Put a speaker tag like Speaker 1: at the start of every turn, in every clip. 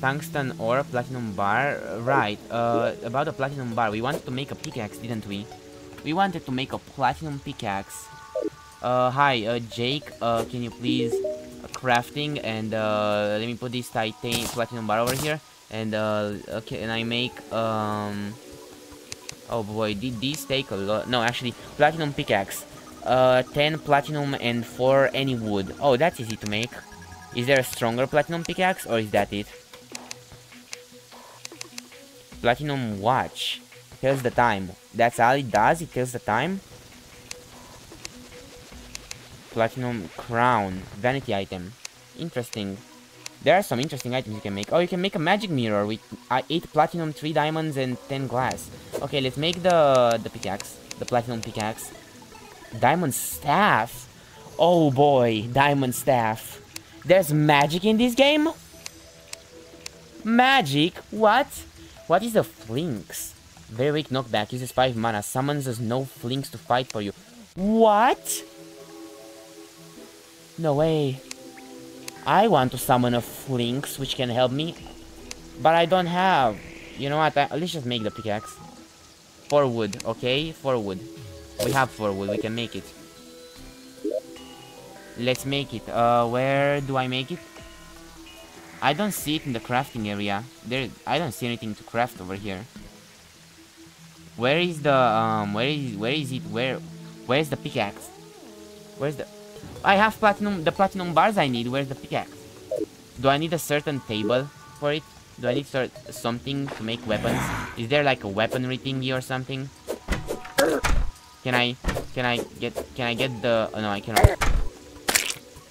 Speaker 1: Tungsten ore, platinum bar. Right, uh, about the platinum bar. We wanted to make a pickaxe, didn't we? We wanted to make a platinum pickaxe. Uh, hi, uh, Jake, uh, can you please uh, crafting and uh, let me put this titanium platinum bar over here and uh, okay, and I make um. Oh boy, did these take a lot? No, actually, platinum pickaxe. Uh, 10 platinum and 4 any wood. Oh, that's easy to make. Is there a stronger platinum pickaxe or is that it? Platinum watch. Tells the time. That's all it does? It tells the time? Platinum crown. Vanity item. Interesting. There are some interesting items you can make. Oh, you can make a magic mirror with uh, 8 platinum, 3 diamonds, and 10 glass. Okay, let's make the, the pickaxe. The platinum pickaxe. Diamond staff. Oh boy, diamond staff. There's magic in this game? Magic? What? What is the flinks? Very weak knockback, uses 5 mana, summons us no flinks to fight for you. What? No way. I want to summon a flinks which can help me. But I don't have. You know what, I, let's just make the pickaxe. 4 wood, okay? 4 wood. We have 4 wood, we can make it. Let's make it. Uh, where do I make it? I don't see it in the crafting area. There, I don't see anything to craft over here. Where is the um? Where is where is it? Where where's the pickaxe? Where's the? I have platinum. The platinum bars I need. Where's the pickaxe? Do I need a certain table for it? Do I need sort something to make weapons? Is there like a weaponry thingy or something? Can I? Can I get? Can I get the? Oh, no, I cannot.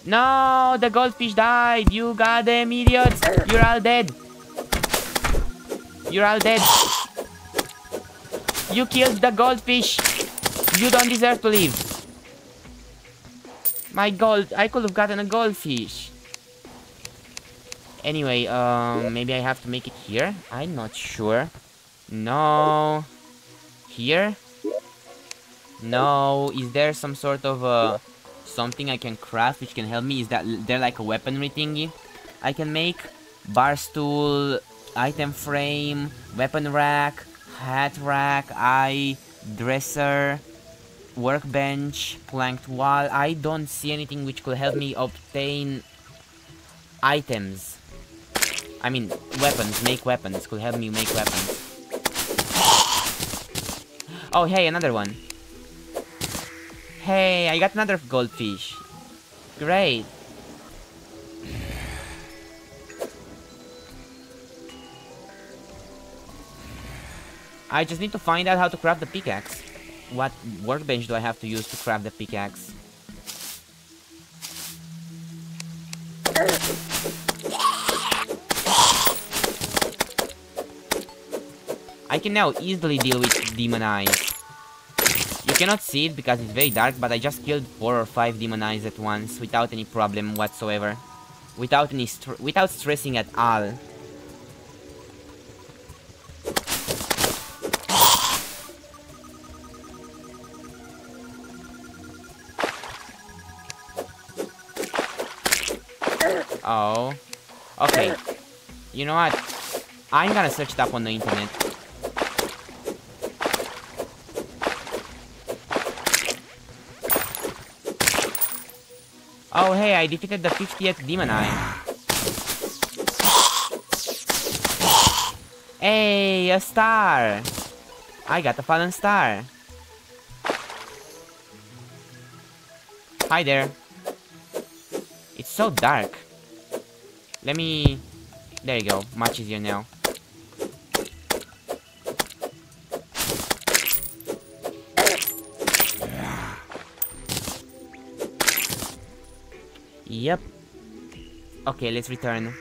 Speaker 1: No, the goldfish died. You goddamn idiots. You're all dead. You're all dead. You killed the goldfish. You don't deserve to live. My gold. I could have gotten a goldfish. Anyway, um, maybe I have to make it here. I'm not sure. No. Here? No. Is there some sort of, uh, something I can craft which can help me? Is that they're like a weaponry thingy I can make? Bar stool, item frame, weapon rack, hat rack, eye, dresser, workbench, planked wall. I don't see anything which could help me obtain items. I mean, weapons, make weapons, could help me make weapons. Oh, hey, another one. Hey, I got another goldfish. Great. I just need to find out how to craft the pickaxe. What workbench do I have to use to craft the pickaxe? I can now easily deal with Demon Eyes. Cannot see it because it's very dark, but I just killed 4 or 5 Demon Eyes at once without any problem whatsoever. Without any without stressing at all. Oh. Okay. You know what? I'm gonna search it up on the internet. Oh hey, I defeated the 50th Demon Eye. Hey, a star! I got a fallen star. Hi there. It's so dark. Let me... There you go. Much easier now. Yep. Okay, let's return.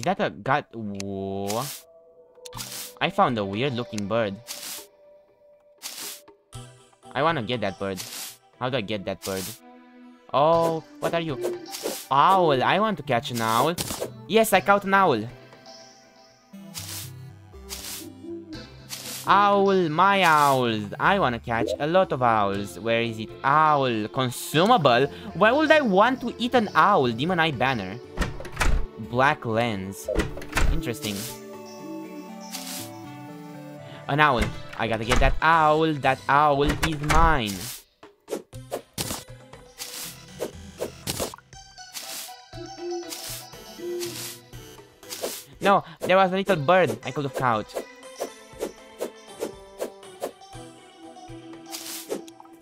Speaker 1: Is that a god? Whoa. I found a weird looking bird. I wanna get that bird. How do I get that bird? Oh, what are you? Owl. I want to catch an owl. Yes, I caught an owl. Owl, my owls. I want to catch a lot of owls. Where is it? Owl. Consumable? Why would I want to eat an owl? Demon Eye Banner. Black lens. Interesting. An owl. I gotta get that owl. That owl is mine. No, there was a little bird I could have caught.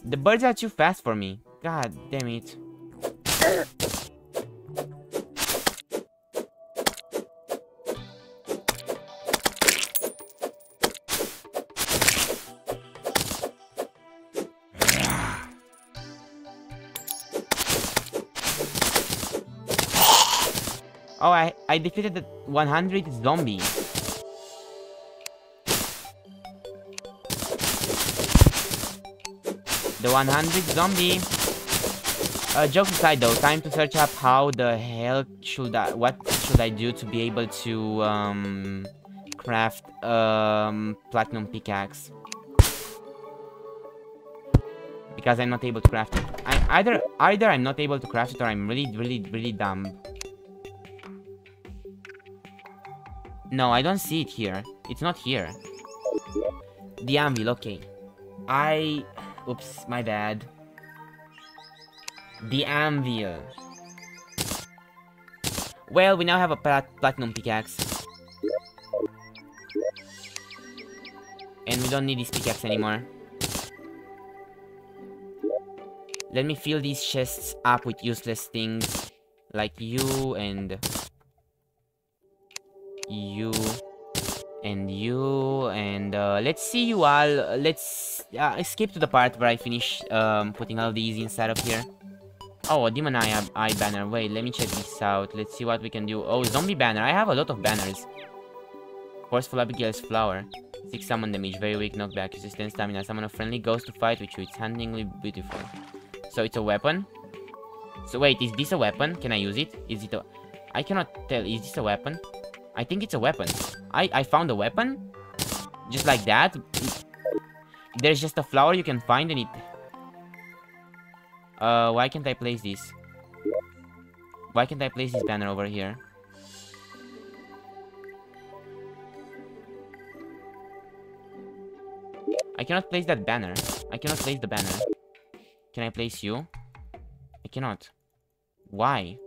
Speaker 1: The birds are too fast for me. God damn it. Oh, I, I defeated the 100 zombie. The 100 zombie. Uh, aside though, time to search up how the hell should I, what should I do to be able to, um, craft, um, platinum pickaxe. Because I'm not able to craft it. I, either, either I'm not able to craft it or I'm really, really, really dumb. No, I don't see it here. It's not here. The anvil, okay. I... Oops, my bad. The anvil. Well, we now have a plat platinum pickaxe. And we don't need this pickaxe anymore. Let me fill these chests up with useless things. Like you and you and you and uh, let's see you all. Let's uh, escape to the part where I finish um, putting all these inside of here. Oh demon eye, eye banner. Wait let me check this out. Let's see what we can do. Oh zombie banner. I have a lot of banners. Forceful Abigail's flower. 6 summon damage. Very weak knockback. Resistance stamina. Summon a friendly ghost to fight with you. It's handlingly beautiful. So it's a weapon? So wait is this a weapon? Can I use it? Is it a I cannot tell. Is this a weapon I think it's a weapon. I, I found a weapon? Just like that? There's just a flower you can find and it... Uh, why can't I place this? Why can't I place this banner over here? I cannot place that banner. I cannot place the banner. Can I place you? I cannot. Why?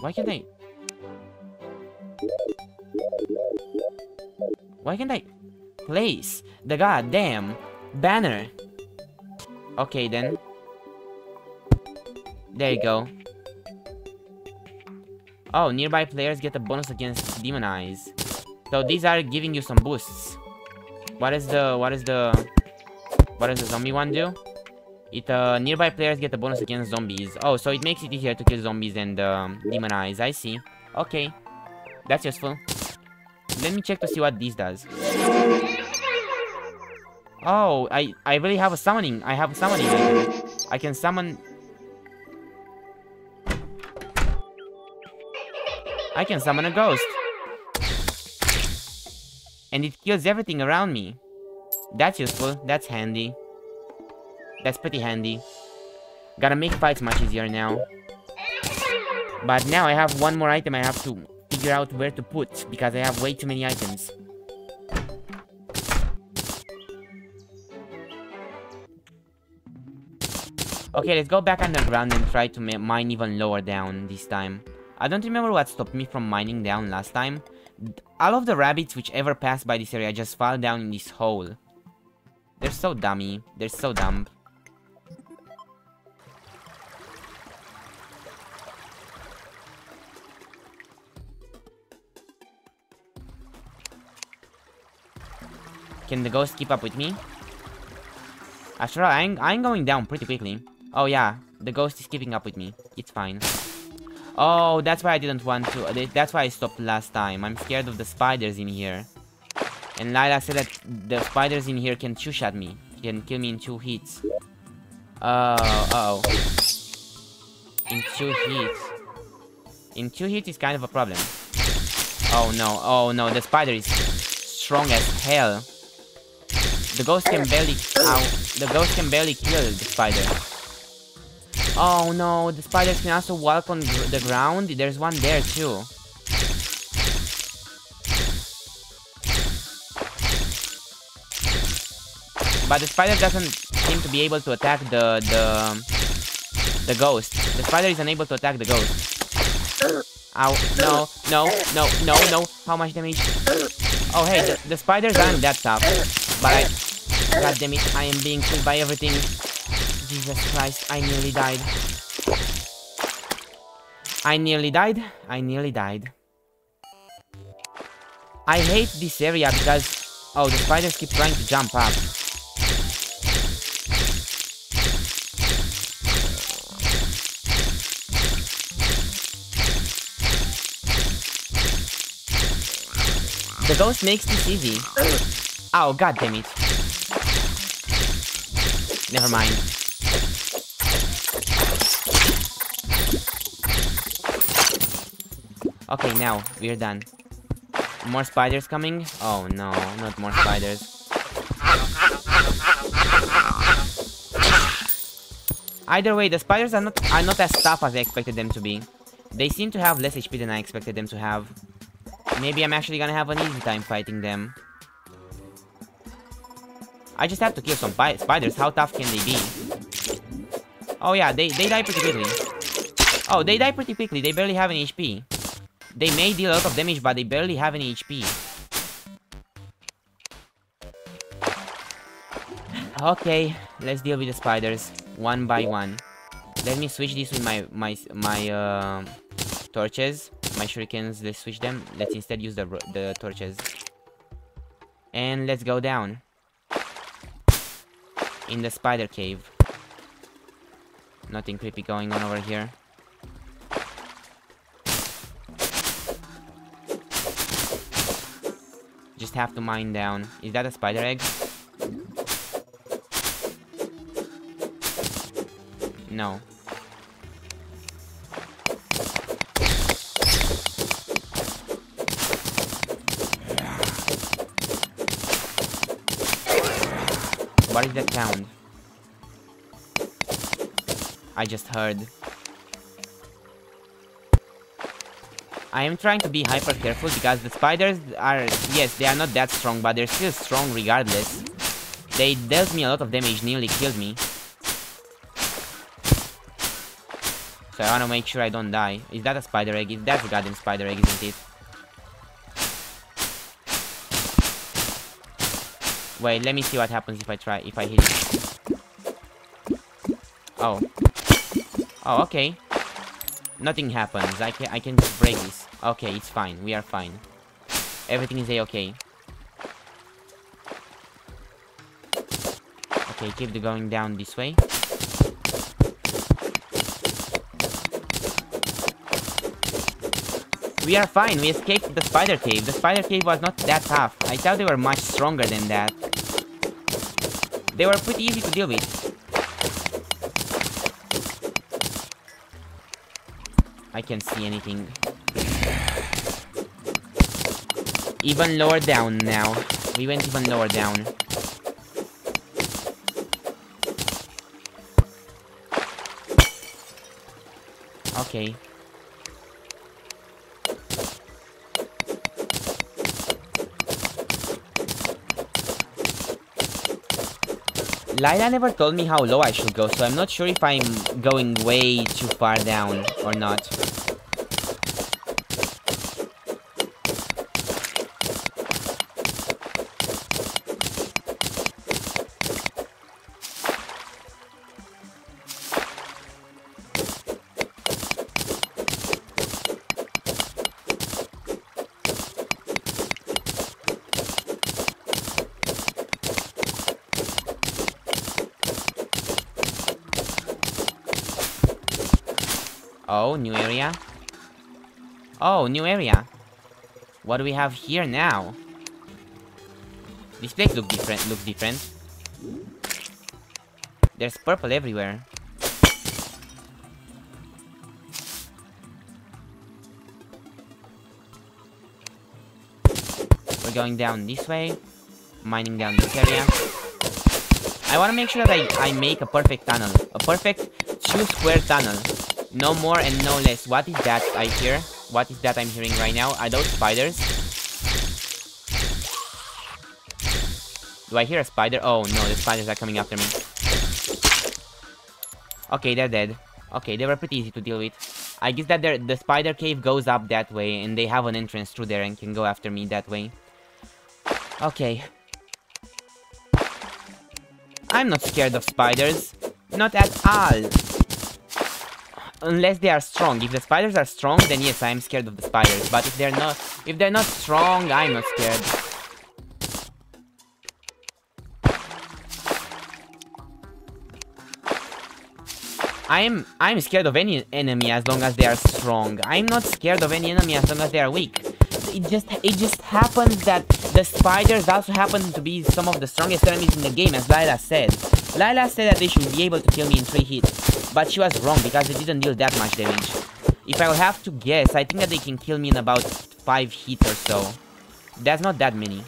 Speaker 1: Why can't I... Why can't I place the goddamn banner? Okay then. There you go. Oh, nearby players get a bonus against demon eyes. So these are giving you some boosts. What is the what is the what does the zombie one do? It uh, nearby players get a bonus against zombies. Oh, so it makes it easier to kill zombies and um. I see. Okay, that's useful. Let me check to see what this does. Oh, I I really have a summoning. I have a summoning. I can summon. I can summon a ghost. And it kills everything around me. That's useful. That's handy. That's pretty handy. Gotta make fights much easier now. But now I have one more item I have to figure out where to put, because I have way too many items. Okay, let's go back underground and try to mine even lower down this time. I don't remember what stopped me from mining down last time. All of the rabbits which ever passed by this area just fall down in this hole. They're so dummy. They're so dumb. Can the ghost keep up with me? After all, I'm, I'm going down pretty quickly. Oh yeah, the ghost is keeping up with me. It's fine. Oh, that's why I didn't want to. That's why I stopped last time. I'm scared of the spiders in here. And Lila said that the spiders in here can two-shot me. Can kill me in two hits. Uh, uh oh. In two hits. In two hits is kind of a problem. Oh no, oh no, the spider is strong as hell. The ghost can barely... The ghost can barely kill the spider. Oh no, the spiders can also walk on gr the ground. There's one there too. But the spider doesn't seem to be able to attack the the the ghost. The spider is unable to attack the ghost. Ow! No! No! No! No! No! How much damage? Oh hey, the, the spiders aren't that tough. But I... God damn it, I am being killed by everything. Jesus Christ, I nearly died. I nearly died. I nearly died. I hate this area because... Oh, the spiders keep trying to jump up. The ghost makes this easy. Oh, god damn it. Never mind. Okay, now, we're done. More spiders coming? Oh no, not more spiders. Either way, the spiders are not are not as tough as I expected them to be. They seem to have less HP than I expected them to have. Maybe I'm actually gonna have an easy time fighting them. I just have to kill some spiders. How tough can they be? Oh yeah, they, they die pretty quickly. Oh, they die pretty quickly. They barely have any HP. They may deal a lot of damage, but they barely have any HP. Okay, let's deal with the spiders one by one. Let me switch this with my my my uh, torches my shurikens, let's switch them. Let's instead use the, the torches. And let's go down. In the spider cave. Nothing creepy going on over here. Just have to mine down. Is that a spider egg? No. What is that sound? I just heard. I am trying to be hyper careful because the spiders are, yes, they are not that strong, but they're still strong regardless. They dealt me a lot of damage, nearly killed me. So I wanna make sure I don't die. Is that a spider egg? That's a goddamn spider egg, isn't it? Wait, let me see what happens if I try, if I hit it. Oh. Oh, okay. Nothing happens. I can, I can just break this. Okay, it's fine. We are fine. Everything is a-okay. Okay, keep going down this way. We are fine, we escaped the spider cave. The spider cave was not that tough. I thought they were much stronger than that. They were pretty easy to deal with. I can't see anything. Even lower down now. We went even lower down. Okay. Lila never told me how low I should go, so I'm not sure if I'm going way too far down or not. Oh, new area. What do we have here now? This place look different. Looks different. There's purple everywhere. We're going down this way. Mining down this area. I want to make sure that I, I make a perfect tunnel. A perfect two square tunnel. No more and no less. What is that I hear? What is that I'm hearing right now? Are those spiders? Do I hear a spider? Oh no, the spiders are coming after me. Okay, they're dead. Okay, they were pretty easy to deal with. I guess that the spider cave goes up that way, and they have an entrance through there and can go after me that way. Okay. I'm not scared of spiders. Not at all. Unless they are strong. If the spiders are strong, then yes, I'm scared of the spiders. But if they're not, if they're not strong, I'm not scared. I'm I'm scared of any enemy as long as they are strong. I'm not scared of any enemy as long as they are weak. It just it just happens that the spiders also happen to be some of the strongest enemies in the game, as Lila said. Lila said that they should be able to kill me in 3 hits, but she was wrong because they didn't deal that much damage. If I will have to guess, I think that they can kill me in about 5 hits or so. That's not that many.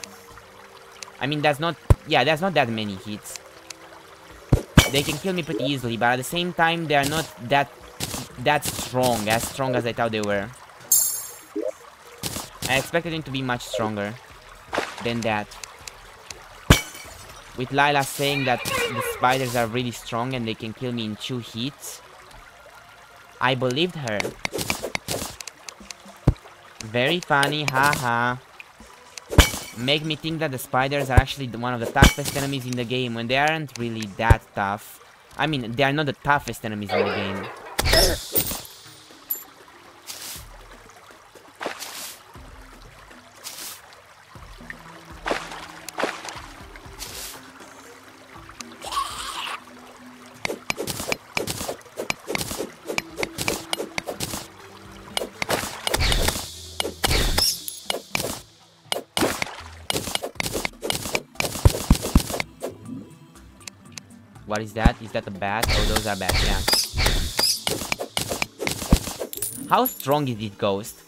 Speaker 1: I mean, that's not... Yeah, that's not that many hits. They can kill me pretty easily, but at the same time, they are not that that strong, as strong as I thought they were. I expected them to be much stronger than that. With Lila saying that the spiders are really strong and they can kill me in two hits, I believed her. Very funny, haha. Make me think that the spiders are actually one of the toughest enemies in the game when they aren't really that tough. I mean, they are not the toughest enemies in the game. What is that? Is that a bat? Oh, those are bats, yeah. How strong is this ghost?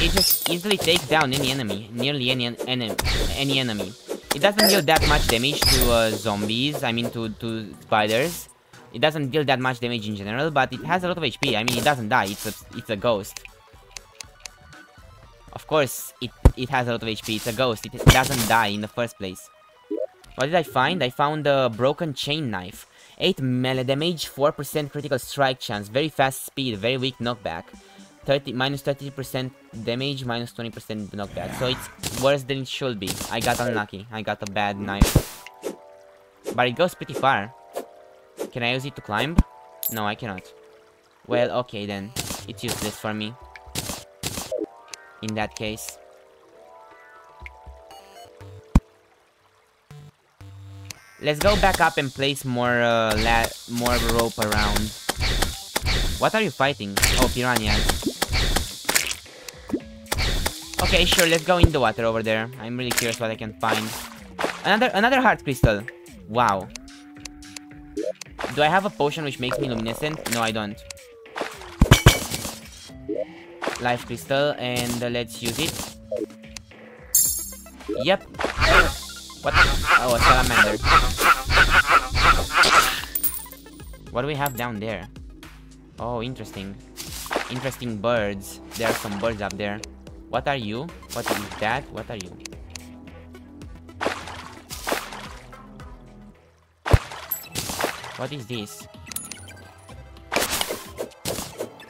Speaker 1: It just easily takes down any enemy, nearly any enemy, any enemy. It doesn't deal that much damage to uh, zombies, I mean to, to spiders. It doesn't deal that much damage in general, but it has a lot of HP. I mean, it doesn't die, it's a, it's a ghost. Of course, it, it has a lot of HP, it's a ghost, it doesn't die in the first place. What did I find? I found a broken chain knife. 8 melee damage, 4% critical strike chance, very fast speed, very weak knockback. 30 minus 30% damage, minus 20% knockback. So it's worse than it should be. I got unlucky. I got a bad knife. But it goes pretty far. Can I use it to climb? No, I cannot. Well, okay then. It's useless for me. In that case. Let's go back up and place more uh, more rope around. What are you fighting? Oh, piranhas. Okay, sure, let's go in the water over there. I'm really curious what I can find. Another another heart crystal. Wow. Do I have a potion which makes me luminescent? No, I don't. Life crystal, and uh, let's use it. Yep, what? Oh, a salamander. What do we have down there? Oh, interesting. Interesting birds. There are some birds up there. What are you? What is that? What are you? What is this?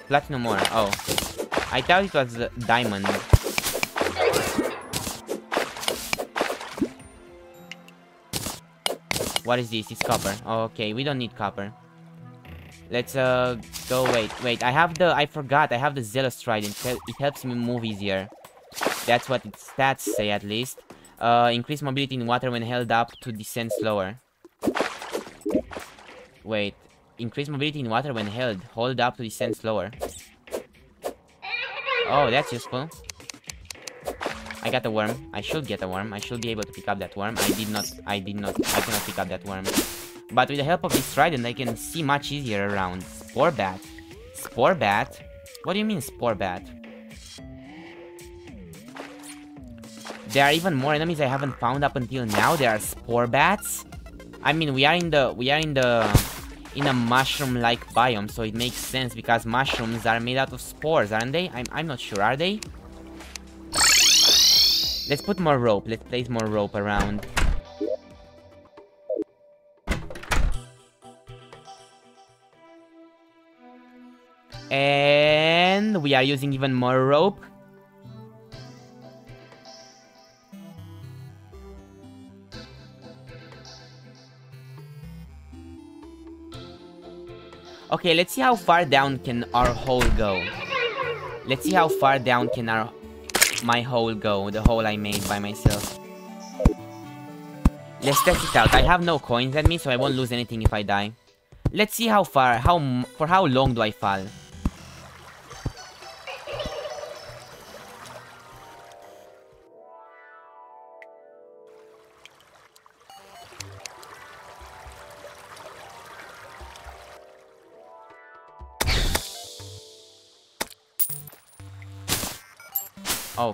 Speaker 1: Platinum ore. Oh. I thought it was diamond. What is this? It's copper. okay, we don't need copper. Let's uh go. Wait, wait. I have the. I forgot. I have the zealous trident. It helps me move easier. That's what its stats say, at least. Uh, increase mobility in water when held up to descend slower. Wait. increase mobility in water when held. Hold up to descend slower. Oh, that's useful. I got a worm. I should get a worm. I should be able to pick up that worm. I did not. I did not. I cannot pick up that worm. But with the help of this trident, I can see much easier around. Spore bat. Spore bat? What do you mean spore bat? There are even more enemies I haven't found up until now. There are spore bats. I mean, we are in the we are in the in a mushroom-like biome, so it makes sense because mushrooms are made out of spores, aren't they? I'm I'm not sure. Are they? Let's put more rope. Let's place more rope around. And we are using even more rope. Okay, let's see how far down can our hole go. Let's see how far down can our my hole go, the hole I made by myself. Let's test it out. I have no coins at me, so I won't lose anything if I die. Let's see how far, how for how long do I fall.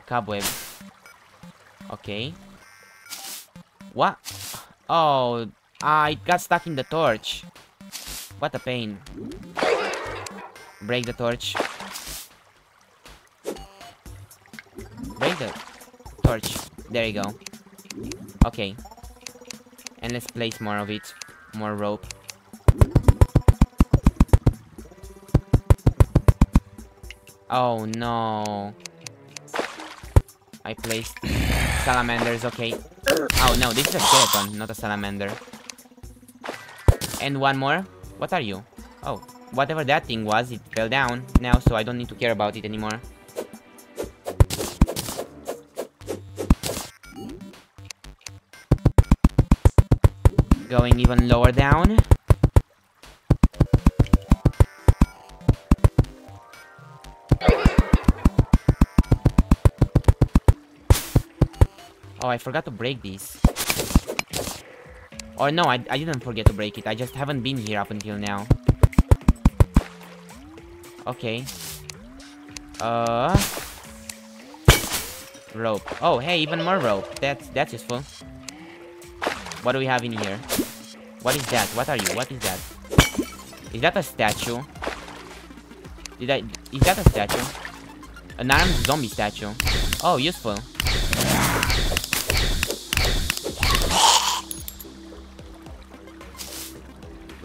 Speaker 1: Cobweb. Okay. What? Oh, I got stuck in the torch. What a pain. Break the torch. Break the torch. There you go. Okay. And let's place more of it. More rope. Oh no. I placed salamanders, okay. Oh no, this is a skeleton, not a salamander. And one more. What are you? Oh, whatever that thing was, it fell down now, so I don't need to care about it anymore. Going even lower down. Oh, I forgot to break these. Or no, I, I didn't forget to break it. I just haven't been here up until now. Okay. Uh... Rope. Oh, hey, even more rope. That's, that's useful. What do we have in here? What is that? What are you? What is that? Is that a statue? Did I... Is that a statue? An armed zombie statue. Oh, useful.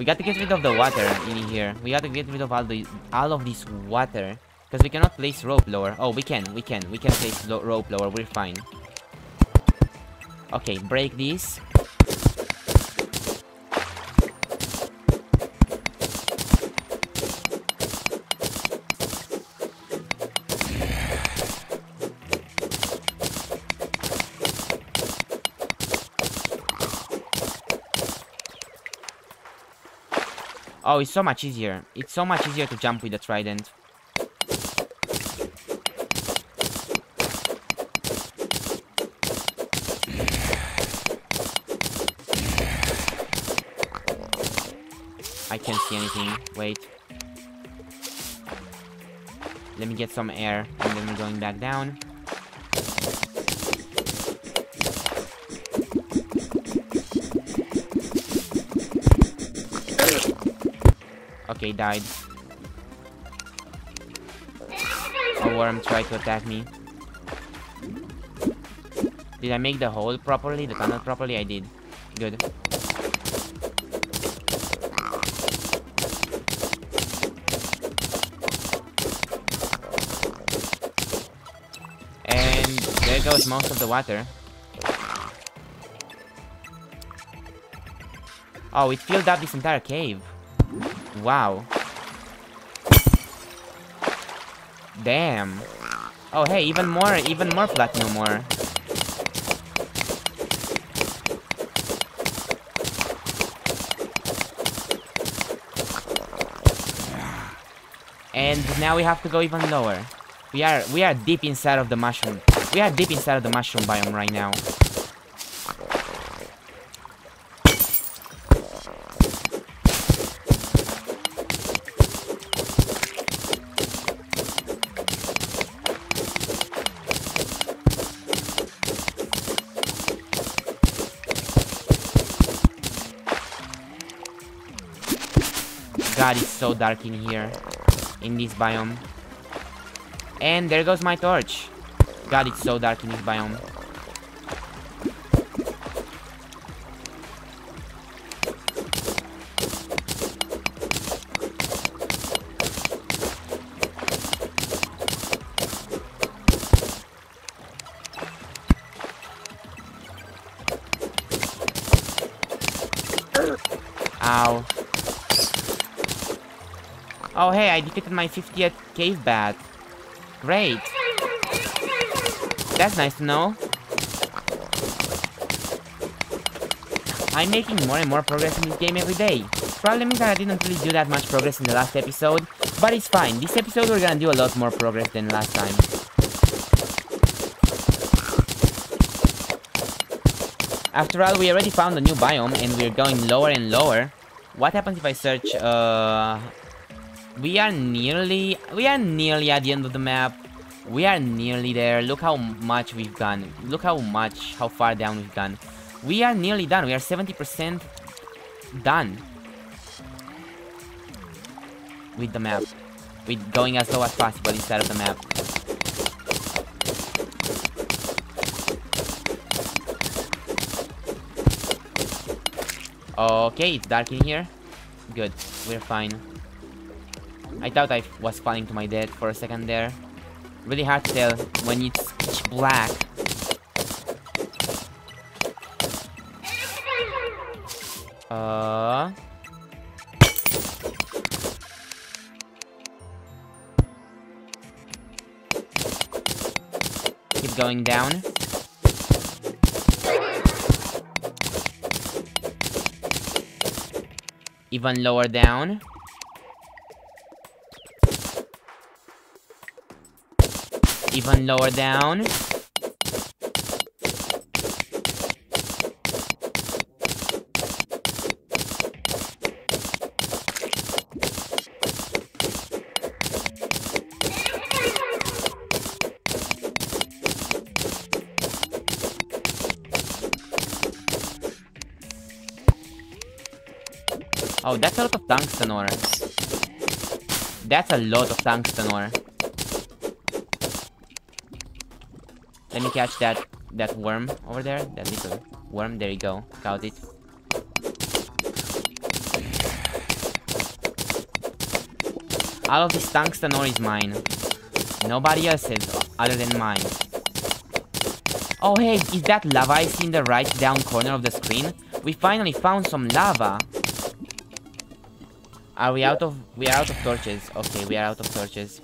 Speaker 1: We got to get rid of the water in here. We got to get rid of all the all of this water. Because we cannot place rope lower. Oh, we can, we can. We can place rope lower. We're fine. Okay, break this. Oh, it's so much easier. It's so much easier to jump with the trident. I can't see anything. Wait. Let me get some air, and then we're going back down. Okay, died. A worm tried to attack me. Did I make the hole properly? The tunnel properly? I did. Good. And there goes most of the water. Oh, it filled up this entire cave. Wow. Damn. Oh, hey, even more, even more platinum ore. And now we have to go even lower. We are we are deep inside of the mushroom. We are deep inside of the mushroom biome right now. God, it's so dark in here. In this biome. And there goes my torch. God, it's so dark in this biome. Oh hey, I defeated my 50th cave bat. Great. That's nice to know. I'm making more and more progress in this game every day. Problem is that I didn't really do that much progress in the last episode, but it's fine. This episode we're gonna do a lot more progress than last time. After all, we already found a new biome and we're going lower and lower. What happens if I search, uh... We are nearly... We are nearly at the end of the map. We are nearly there. Look how much we've gone. Look how much, how far down we've gone. We are nearly done. We are 70% done. With the map. With going as low as possible inside of the map. Okay, it's dark in here. Good, we're fine. I thought I was falling to my death for a second there. Really hard to tell when it's pitch black. Uh... Keep going down. Even lower down. Even lower down. Oh, that's a lot of tungsten ore. That's a lot of tungsten ore. Let me catch that that worm over there. That little worm. There you go. Caught it. All of this tungsten ore is mine. Nobody else's other than mine. Oh hey, is that lava I see in the right down corner of the screen? We finally found some lava. Are we out of... We are out of torches. Okay, we are out of torches.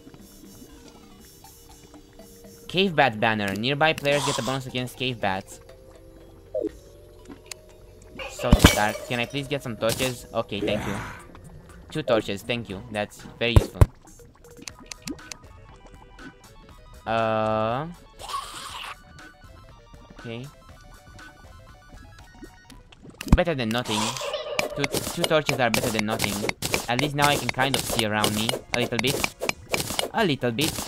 Speaker 1: Cave Bat banner. Nearby players get a bonus against cave bats. So dark. Can I please get some torches? Okay, thank you. Two torches, thank you. That's very useful. Uh... Okay. Better than nothing. Two, two torches are better than nothing. At least now I can kind of see around me. A little bit. A little bit.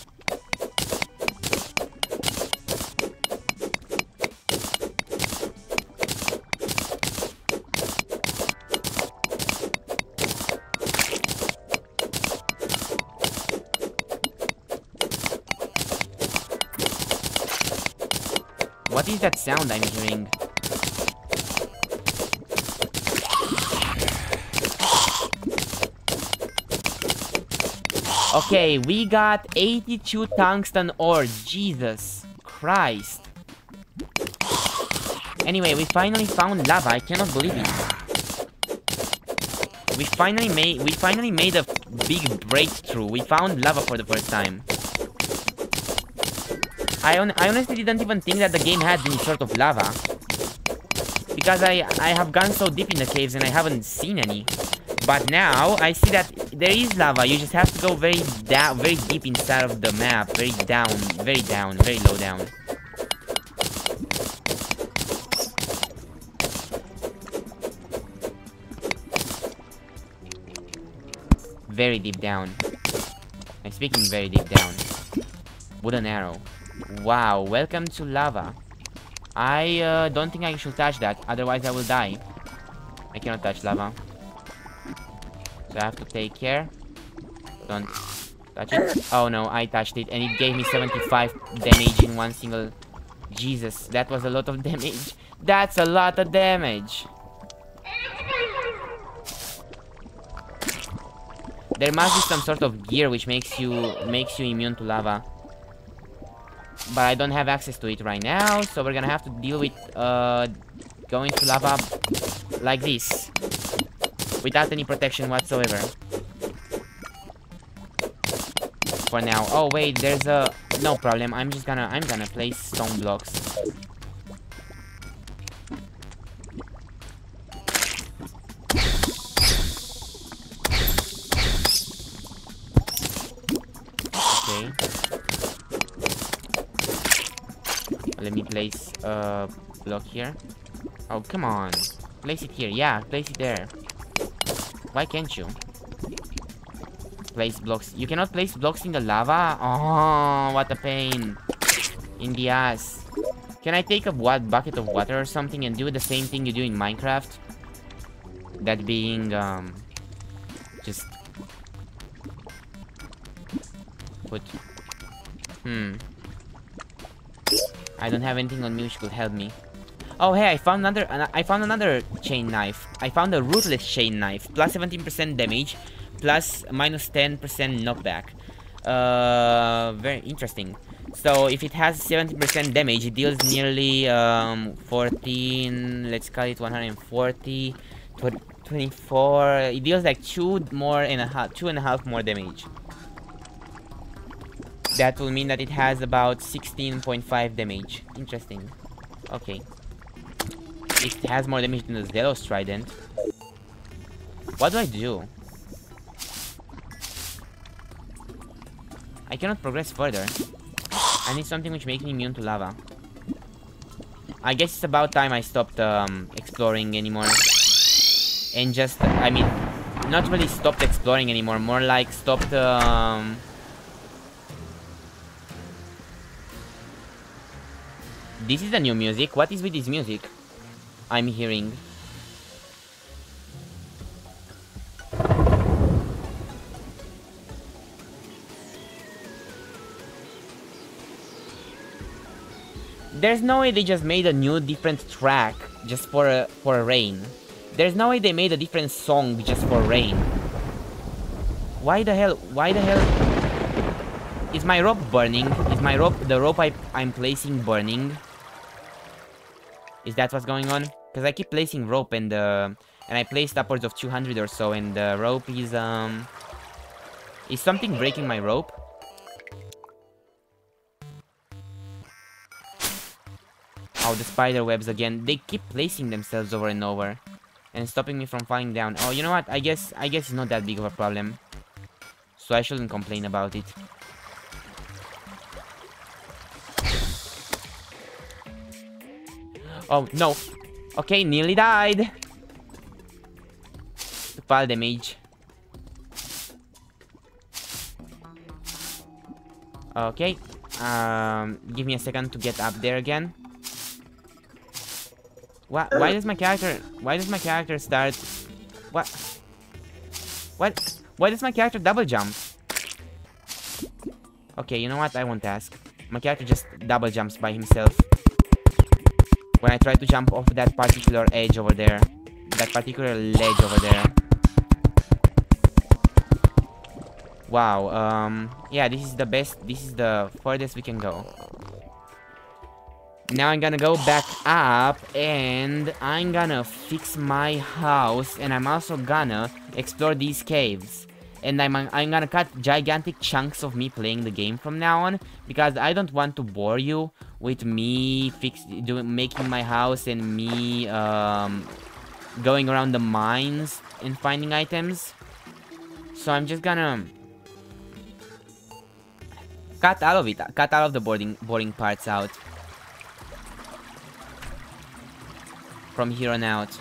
Speaker 1: What is that sound I'm hearing? Okay, we got 82 tungsten ore. Jesus Christ. Anyway, we finally found lava. I cannot believe it. We finally made we finally made a big breakthrough. We found lava for the first time. I, I honestly didn't even think that the game had any sort of lava. Because I, I have gone so deep in the caves and I haven't seen any. But now, I see that there is lava. You just have to go very down, very deep inside of the map. Very down, very down, very low down. Very deep down. I'm speaking very deep down. Wooden arrow. Wow, welcome to lava. I uh, don't think I should touch that, otherwise I will die. I cannot touch lava. So I have to take care. Don't touch it. Oh no, I touched it and it gave me 75 damage in one single... Jesus, that was a lot of damage. That's a lot of damage. There must be some sort of gear which makes you makes you immune to lava. But I don't have access to it right now, so we're gonna have to deal with uh, going to lava like this. Without any protection whatsoever. For now. Oh wait, there's a no problem. I'm just gonna I'm gonna place stone blocks. A block here. Oh, come on. Place it here. Yeah, place it there. Why can't you? Place blocks. You cannot place blocks in the lava? Oh, what a pain. In the ass. Can I take a what bucket of water or something and do the same thing you do in Minecraft? That being, um... Just... Put... Hmm. I don't have anything on me which could help me. Oh hey, I found another I found another chain knife. I found a ruthless chain knife. Plus 17% damage, plus minus 10% knockback. Uh, very interesting. So if it has 70% damage, it deals nearly um, 14, let's call it 140, 24. It deals like two more and a half, two and a half more damage. That will mean that it has about 16.5 damage. Interesting. Okay. It has more damage than the Zealous Trident. What do I do? I cannot progress further. I need something which makes me immune to lava. I guess it's about time I stopped um, exploring anymore. And just, I mean, not really stopped exploring anymore, more like stopped um, This is the new music. What is with this music? I'm hearing. There's no way they just made a new different track just for a, for rain. There's no way they made a different song just for rain. Why the hell? Why the hell? Is my rope burning? Is my rope, the rope I, I'm placing burning? Is that what's going on? Because I keep placing rope and uh, and I placed upwards of 200 or so and the rope is um is something breaking my rope? Oh, the spider webs again. They keep placing themselves over and over and stopping me from falling down. Oh, you know what? I guess I guess it's not that big of a problem. So I shouldn't complain about it. Oh, no. Okay, nearly died. Fall damage. Okay. Um, give me a second to get up there again. Why, why does my character... Why does my character start... What? What? Why does my character double jump? Okay, you know what? I won't ask. My character just double jumps by himself when I try to jump off that particular edge over there. That particular ledge over there. Wow, um, yeah, this is the best, this is the furthest we can go. Now I'm gonna go back up and I'm gonna fix my house and I'm also gonna explore these caves. And I'm, I'm gonna cut gigantic chunks of me playing the game from now on because I don't want to bore you with me fix doing making my house and me um, going around the mines and finding items. So I'm just gonna cut all of it, cut all of the boarding boring parts out from here on out.